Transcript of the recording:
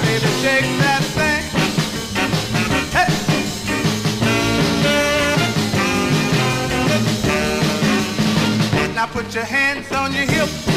Baby, shake that thing. Hey. Now, put your hands on your hips.